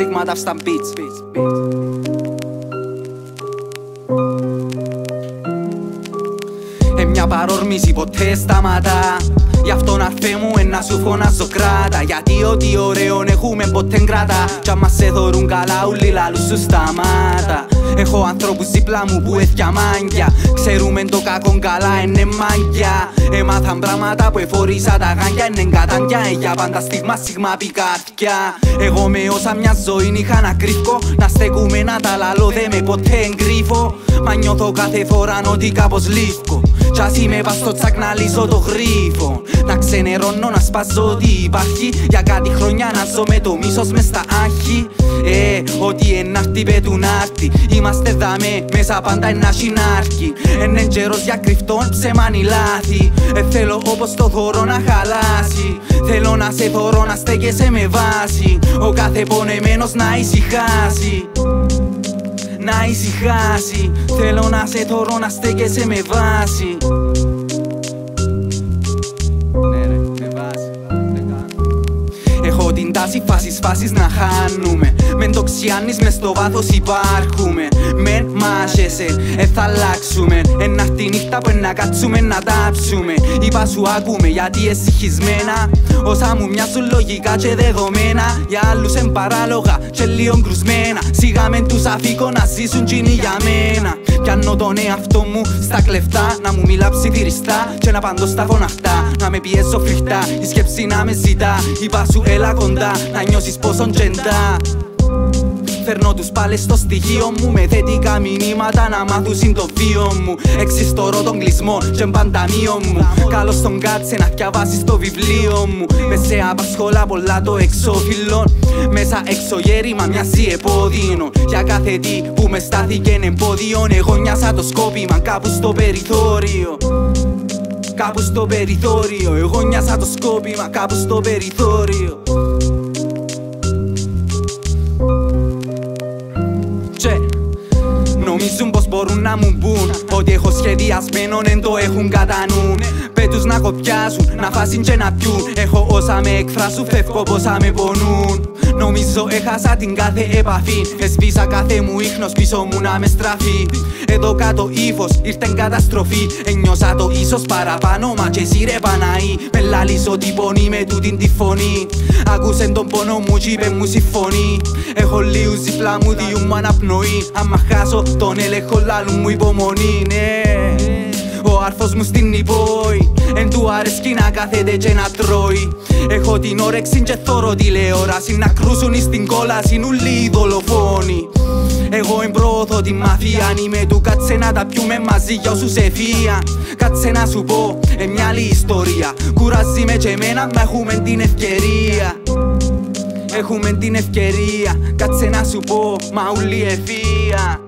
Sigma Davstan Beats. Ε, μια παρόρμηση ποτέ σταματά. Γι' αυτό να μου ένα σου φωνάζω κράτα. Γιατί ό,τι ωραίο έχουμε ποτέ κράτα. Κι άμα σε δωρούν καλά ούλοι λαλούς σου σταμάτα. Έχω ανθρώπους δίπλα μου που έφτια μάγκια. Ξέρουμε το κακό καλά είναι μάγκια. Έμαθαν πράγματα που εφορήσα τα γάνια Είναι κατάγκια ε, για πάντα στιγμά σιγμα πικάρτια. Εγώ με όσα μια ζωή είχα να κρύφκω. Να στέκουμε να τα λαλώ δε με ποτέ εγκρύφω Μα νιώθω κάθε φορά ότι κάπως λύφκω Κι ας είμαι πας στο τσακ να λύσω το γρίφο. Να ξενερώνω να σπάζω ότι υπάρχει. Για κάτι χρονιά να ζω με το μίσος μες στα άχη. Ε, ότι ενάρτη πέτουν άρτη Είμαστε δαμέ, μέσα πάντα ένα σινάρκι Είναι καιρός για κρυφτών ψεμάνι λάθη. Ε, θέλω όπως το θωρώ να χαλάσει. Θέλω να σε θωρώ να στέκεσαι με βάση. Ο κάθε πονεμένος να ησυχάσει να ησυχάσει. Θέλω να σε θωρώ να στέκεσαι με βάση τάση φάσεις φάσεις να χάνουμε. Μεν το ξιάνεις μες στο βάθος υπάρχουμε. Μεν μάχεσαι, ε θα αλλάξουμε. Ένα τη νύχτα που να κάτσουμε να τάψουμε. Είπα σου ακούμε γιατί εσυχισμένα Όσα μου μοιάζουν λογικά και δεδομένα. Για άλλους εν παράλογα και λίγο κρουσμένα Σιγά μεν τους αφήκω να ζήσουν τζίνι για μένα. Πιάνω τον εαυτό μου στα κλεφτά Να μου μιλά ψιθυριστά και να παντώ στα φωναχτά. Να με πιέσω φρικτά, η σκέψη να με ζητά. Είπα σου έλα κοντά, να νιώσεις πόσο τζεντά. Φέρνω τους πάλι στο στοιχείο μου Με θετικά μηνύματα να μάθουν το βίο μου. Εξιστορώ τον κλεισμό και πανταμείο μου. Καλώς τον κάτσε να διαβάσεις το βιβλίο μου. Με σε απασχολά πολλά το εξώφυλλο. Μέσα έξω γέρημα μοιάζει επώδυνο. Για κάθε τι που με στάθηκε εμπόδιο Εγώ νιάσα το σκόπιμα κάπου στο περιθώριο. Κάπου στο περιθώριο Εγώ νιάσα το σκόπιμα κάπου στο περιθώριο Νομίζουν πως μπορούν να μου μπουν Ότι έχω σχεδιασμένο εν το έχουν κατά νου Πέτους να κοπιάσουν, να φάσουν και να πιούν. Έχω όσα με εκφράσουν, φεύγω πόσα με πονούν. Νομίζω έχασα την κάθε επαφή. Εσβήσα κάθε μου ίχνος πίσω μου να με στραφεί. Εδώ κάτω ύφος ήρθε καταστροφή. Ένιωσα το ίσως παραπάνω μα και εσύ ρε Παναή. Με λάλης ότι πονεί με τούτην τη φωνή. Άκουσε τον πόνο μου κι είπε μου συμφωνεί Έχω λίγους δίπλα μου διού μου αναπνοή Άμα χάσω τον έλεγχο λάλου μου υπομονή ναι. Ο άρθος μου στην υπόη Εν του αρέσκει να κάθεται και να τρώει. Έχω την όρεξη και θωρώ τηλεόραση. Να κρούσουν στην κόλαση ούλοι οι δολοφόνοι εγώ εμπρόθω τη μαφία. Αν είμαι του κάτσε να τα πιούμε μαζί για όσους εφία Κάτσε να σου πω ε, μια άλλη ιστορία. Κουράζει με και εμένα μα έχουμε την ευκαιρία. Έχουμε την ευκαιρία. Κάτσε να σου πω μα ούλοι εφία